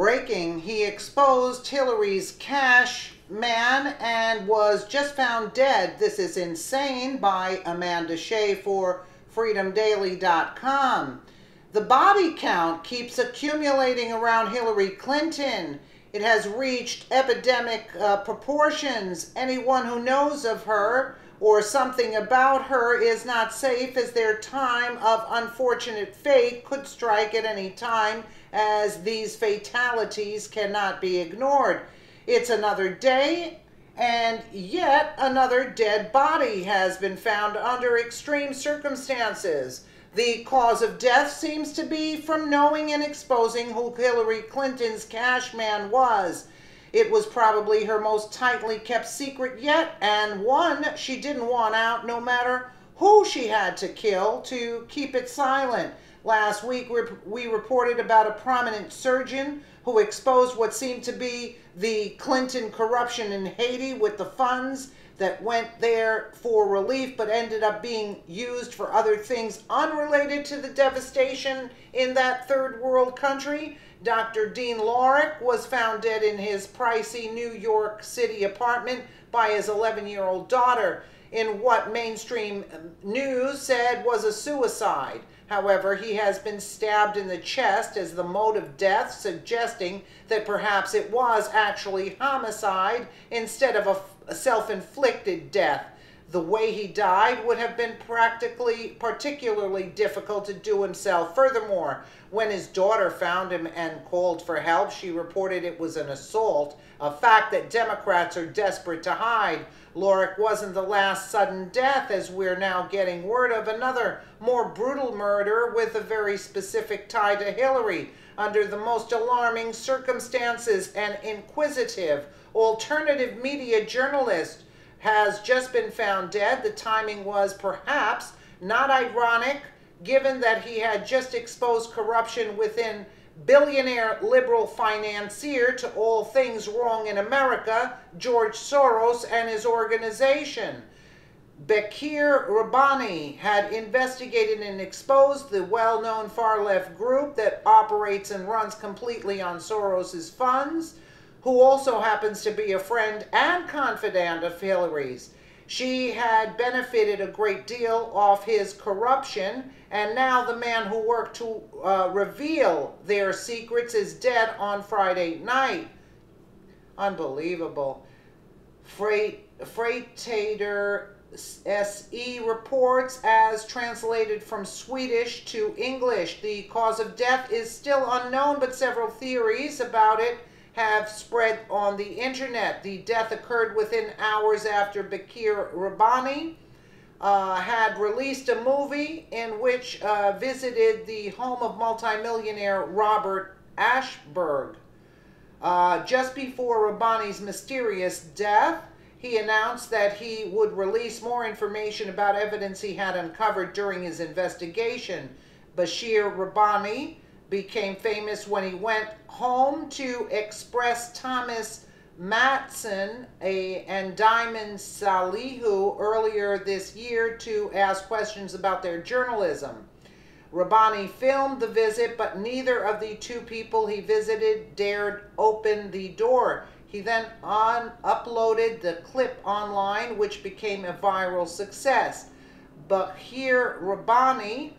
Breaking, he exposed Hillary's cash man and was just found dead. This is insane by Amanda Shea for freedomdaily.com. The body count keeps accumulating around Hillary Clinton. It has reached epidemic uh, proportions. Anyone who knows of her or something about her is not safe as their time of unfortunate fate could strike at any time as these fatalities cannot be ignored. It's another day and yet another dead body has been found under extreme circumstances. The cause of death seems to be from knowing and exposing who Hillary Clinton's cash man was. It was probably her most tightly kept secret yet, and one she didn't want out no matter who she had to kill to keep it silent. Last week, we reported about a prominent surgeon who exposed what seemed to be the Clinton corruption in Haiti with the funds that went there for relief but ended up being used for other things unrelated to the devastation in that third world country. Dr. Dean Lorich was found dead in his pricey New York City apartment by his 11 year old daughter in what mainstream news said was a suicide. However, he has been stabbed in the chest as the mode of death, suggesting that perhaps it was actually homicide instead of a self inflicted death. The way he died would have been practically particularly difficult to do himself. Furthermore, when his daughter found him and called for help, she reported it was an assault, a fact that Democrats are desperate to hide. Lorich wasn't the last sudden death, as we're now getting word of another more brutal murder with a very specific tie to Hillary. Under the most alarming circumstances, an inquisitive alternative media journalist has just been found dead. The timing was perhaps not ironic, given that he had just exposed corruption within billionaire liberal financier to all things wrong in America, George Soros and his organization. Bekir Rabbani had investigated and exposed the well known far left group that operates and runs completely on Soros's funds, who also happens to be a friend and confidant of Hillary's. She had benefited a great deal off his corruption, and now the man who worked to uh, reveal their secrets is dead on Friday night. Unbelievable. Freight, Freightator SE reports as translated from Swedish to English. The cause of death is still unknown, but several theories about it have spread on the internet. The death occurred within hours after Bakir Rabbani uh, had released a movie in which uh, visited the home of multimillionaire Robert Aschberg. Uh, just before Rabbani's mysterious death, he announced that he would release more information about evidence he had uncovered during his investigation. Bashir Rabbani became famous when he went home to express Thomas Mattsson a, and Diamant Salihu earlier this year to ask questions about their journalism. Rabbani filmed the visit, but neither of the two people he visited dared open the door. He then on, uploaded the clip online, which became a viral success. But here, Rabbani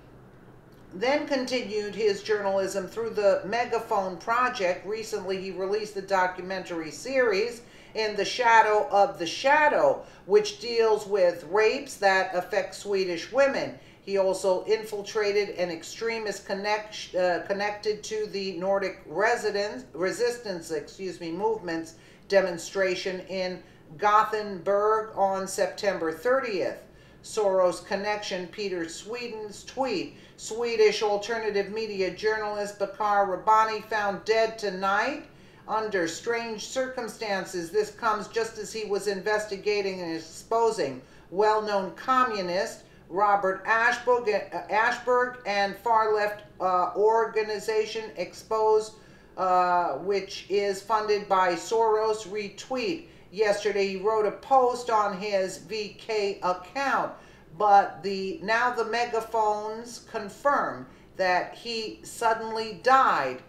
then continued his journalism through the Megaphone Project. Recently, he released the documentary series in the shadow of the shadow, which deals with rapes that affect Swedish women. He also infiltrated an extremist connect, uh, connected to the Nordic resistance excuse me, movements demonstration in Gothenburg on September 30th. Soros connection, Peter Sweden's tweet. Swedish alternative media journalist Bakar Rabbani found dead tonight under strange circumstances. This comes just as he was investigating and exposing well-known communist Robert Aschberg, Aschberg and far-left uh, organization Expose, uh, which is funded by Soros. Retweet. Yesterday he wrote a post on his VK account, but the now the megaphones confirm that he suddenly died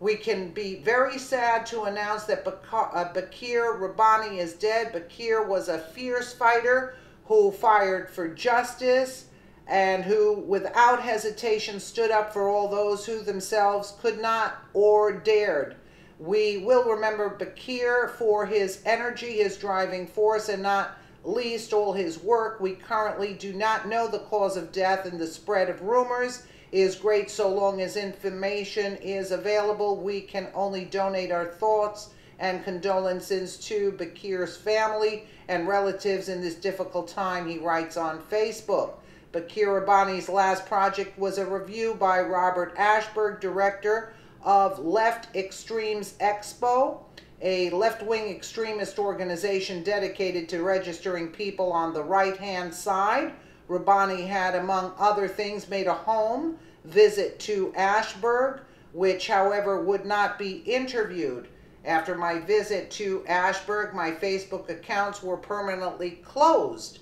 We can be very sad to announce that uh, Bakir Rabbani is dead. Bakir was a fierce fighter who fired for justice and who, without hesitation, stood up for all those who themselves could not or dared. We will remember Bakir for his energy, his driving force, and not least all his work. We currently do not know the cause of death, and the spread of rumors is great so long as information is available. We can only donate our thoughts and condolences to Bakir's family and relatives in this difficult time, he writes on Facebook. Bakir Rabbani's last project was a review by Robert Aschberg, director of Left Extremes Expo, a left-wing extremist organization dedicated to registering people on the right-hand side. Rabbani had, among other things, made a home visit to Aschberg, which, however, would not be interviewed. After my visit to Aschberg, my Facebook accounts were permanently closed.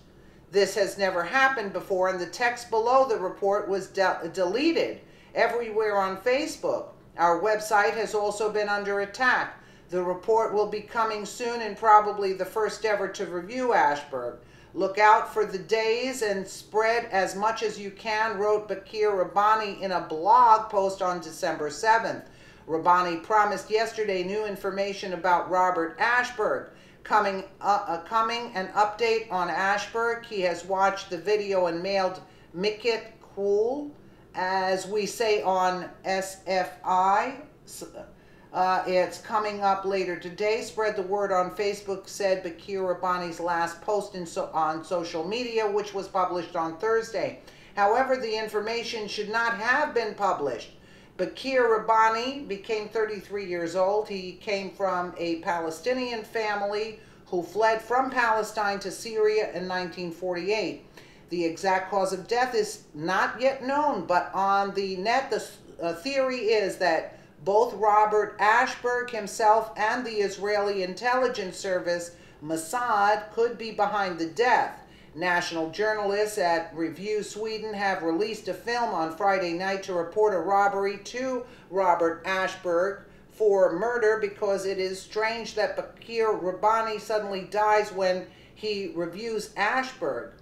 This has never happened before, and the text below the report was de deleted everywhere on Facebook. Our website has also been under attack. The report will be coming soon and probably the first ever to review Aschberg. Look out for the days and spread as much as you can, wrote Bakir Rabbani in a blog post on December 7th. Rabbani promised yesterday new information about Robert Aschberg. Coming, uh, uh, coming an update on Aschberg. He has watched the video and mailed Mikit Cool, as we say on SFI. Uh, it's coming up later today. Spread the word on Facebook, said Bakir Rabbani's last post so, on social media, which was published on Thursday. However, the information should not have been published. Bakir Rabbani became 33 years old. He came from a Palestinian family who fled from Palestine to Syria in 1948. The exact cause of death is not yet known, but on the net, the uh, theory is that both Robert Aschberg himself and the Israeli intelligence service Mossad could be behind the death. National journalists at Review Sweden have released a film on Friday night to report a robbery to Robert Aschberg for murder because it is strange that Bakir Rabbani suddenly dies when he reviews Aschberg.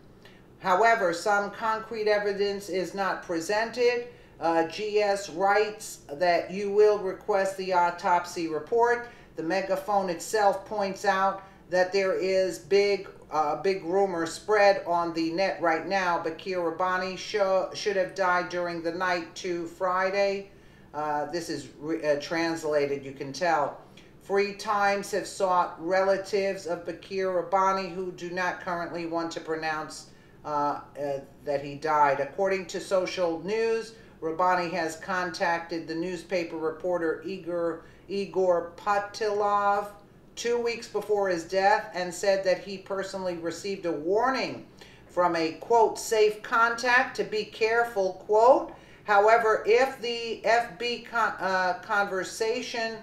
However, some concrete evidence is not presented. Uh, GS writes that you will request the autopsy report. The megaphone itself points out that there is big uh, big rumor spread on the net right now. Bakir Rabbani should have died during the night to Friday. Uh, this is uh, translated, you can tell. Free Times have sought relatives of Bakir Rabbani who do not currently want to pronounce uh, uh, that he died. According to social news, Rabbani has contacted the newspaper reporter Igor, Igor Patilov two weeks before his death and said that he personally received a warning from a, quote, safe contact to be careful, quote. However, if the FB con uh, conversation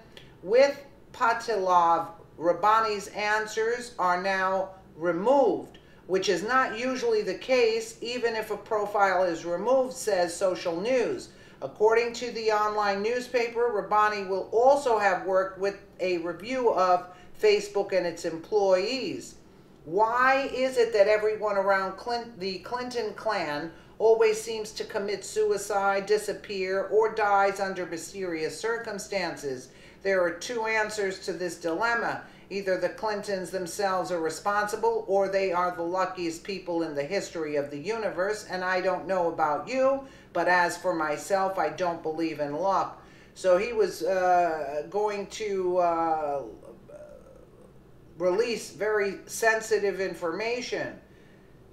with Patilov, Rabbani's answers are now removed which is not usually the case even if a profile is removed, says Social News. According to the online newspaper, Rabbani will also have worked with a review of Facebook and its employees. Why is it that everyone around Clint, the Clinton clan always seems to commit suicide, disappear, or dies under mysterious circumstances? There are two answers to this dilemma. Either the Clintons themselves are responsible or they are the luckiest people in the history of the universe. And I don't know about you, but as for myself, I don't believe in luck. So he was uh, going to uh, release very sensitive information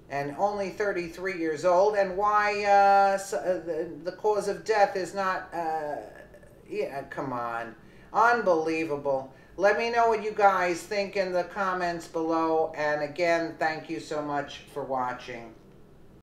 and only 33 years old and why uh, uh, the, cause of death is not, uh, yeah, come on, unbelievable. Let me know what you guys think in the comments below. And again, thank you so much for watching.